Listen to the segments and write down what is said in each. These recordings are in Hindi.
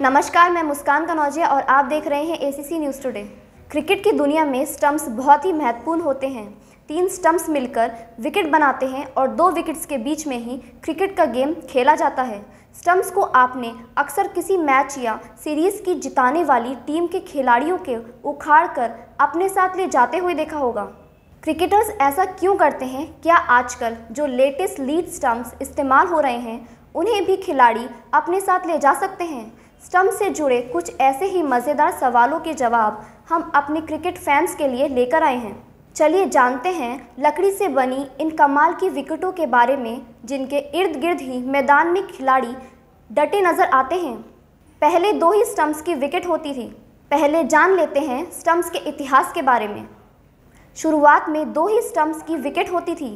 नमस्कार, मैं मुस्कान कनौजिया और आप देख रहे हैं एसीसी न्यूज़ टुडे क्रिकेट की दुनिया में स्टंप्स बहुत ही महत्वपूर्ण होते हैं। तीन स्टंप्स मिलकर विकेट बनाते हैं और दो विकेट्स के बीच में ही क्रिकेट का गेम खेला जाता है। स्टंप्स को आपने अक्सर किसी मैच या सीरीज़ की जिताने वाली टीम के खिलाड़ियों के उखाड़ कर अपने साथ ले जाते हुए देखा होगा। क्रिकेटर्स ऐसा क्यों करते हैं? क्या आजकल जो लेटेस्ट लीड स्टंप्स इस्तेमाल हो रहे हैं, उन्हें भी खिलाड़ी अपने साथ ले जा सकते हैं? स्टम्प से जुड़े कुछ ऐसे ही मज़ेदार सवालों के जवाब हम अपने क्रिकेट फैंस के लिए लेकर आए हैं। चलिए जानते हैं लकड़ी से बनी इन कमाल की विकेटों के बारे में, जिनके इर्द गिर्द ही मैदान में खिलाड़ी डटे नज़र आते हैं। पहले दो ही स्टम्प्स की विकेट होती थी। पहले जान लेते हैं स्टम्प्स के इतिहास के बारे में। शुरुआत में दो ही स्टम्प्स की विकेट होती थी।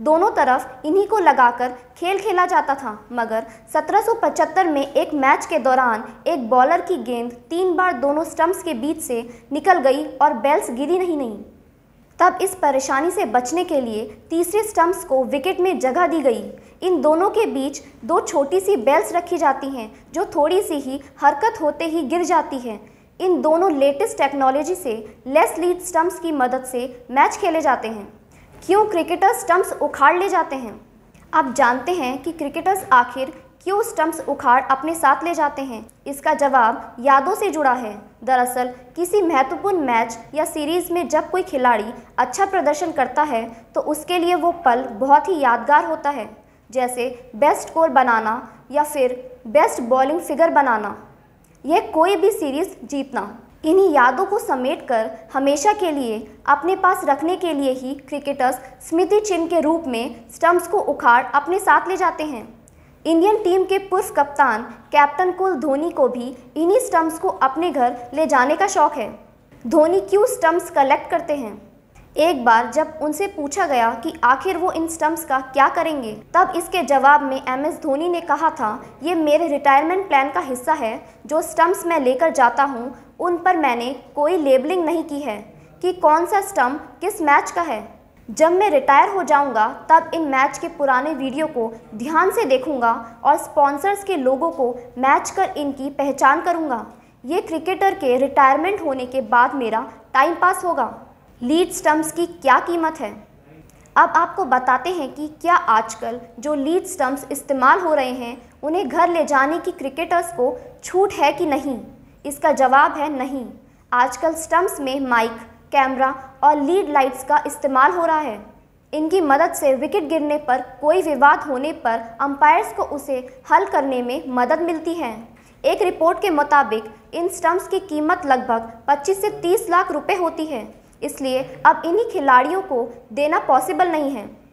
दोनों तरफ़ इन्हीं को लगाकर खेल खेला जाता था, मगर 1775 में एक मैच के दौरान एक बॉलर की गेंद तीन बार दोनों स्टंप्स के बीच से निकल गई और बेल्स गिरी नहीं नहीं। तब इस परेशानी से बचने के लिए तीसरे स्टंप्स को विकेट में जगह दी गई। इन दोनों के बीच दो छोटी सी बेल्स रखी जाती हैं, जो थोड़ी सी ही हरकत होते ही गिर जाती हैं। इन दोनों लेटेस्ट टेक्नोलॉजी से लेस लीड स्टंप्स की मदद से मैच खेले जाते हैं। क्यों क्रिकेटर्स स्टंप्स उखाड़ ले जाते हैं? आप जानते हैं कि क्रिकेटर्स आखिर क्यों स्टंप्स उखाड़ अपने साथ ले जाते हैं? इसका जवाब यादों से जुड़ा है। दरअसल, किसी महत्वपूर्ण मैच या सीरीज़ में जब कोई खिलाड़ी अच्छा प्रदर्शन करता है तो उसके लिए वो पल बहुत ही यादगार होता है। जैसे बेस्ट स्कोर बनाना या फिर बेस्ट बॉलिंग फिगर बनाना। यह कोई भी सीरीज़ जीतना। इन्हीं यादों को समेटकर हमेशा के लिए, अपने पास रखने के लिए ही क्रिकेटर्स स्मृति चिन्ह के रूप में स्टंप्स को उखाड़ अपने साथ ले जाते हैं। इंडियन टीम के पूर्व कप्तान कैप्टन कुल धोनी को भी इन्हीं स्टम्प्स को अपने घर ले जाने का शौक है। धोनी क्यों स्टम्प्स कलेक्ट करते हैं? एक बार जब उनसे पूछा गया कि आखिर वो इन स्टम्प्स का क्या करेंगे, तब इसके जवाब में एम एस धोनी ने कहा था, ये मेरे रिटायरमेंट प्लान का हिस्सा है, जो स्टम्प्स मैं लेकर जाता हूँ, उन पर मैंने कोई लेबलिंग नहीं की है कि कौन सा स्टम्प किस मैच का है। जब मैं रिटायर हो जाऊँगा, तब इन मैच के पुराने वीडियो को ध्यान से देखूँगा और स्पॉन्सर्स के लोगों को मैच कर इनकी पहचान करूँगा। ये क्रिकेटर के रिटायरमेंट होने के बाद मेरा टाइम पास होगा। लीड स्टम्प्स की क्या कीमत है? अब आपको बताते हैं कि क्या आजकल जो लीड स्टम्प्स इस्तेमाल हो रहे हैं, उन्हें घर ले जाने की क्रिकेटर्स को छूट है कि नहीं? इसका जवाब है नहीं। आजकल स्टम्प्स में माइक, कैमरा और लीड लाइट्स का इस्तेमाल हो रहा है। इनकी मदद से विकेट गिरने पर कोई विवाद होने पर अंपायर्स को उसे हल करने में मदद मिलती है। एक रिपोर्ट के मुताबिक, इन स्टम्प्स की कीमत लगभग 25 से 30 लाख रुपए होती है। इसलिए अब इन्हीं खिलाड़ियों को देना पॉसिबल नहीं है।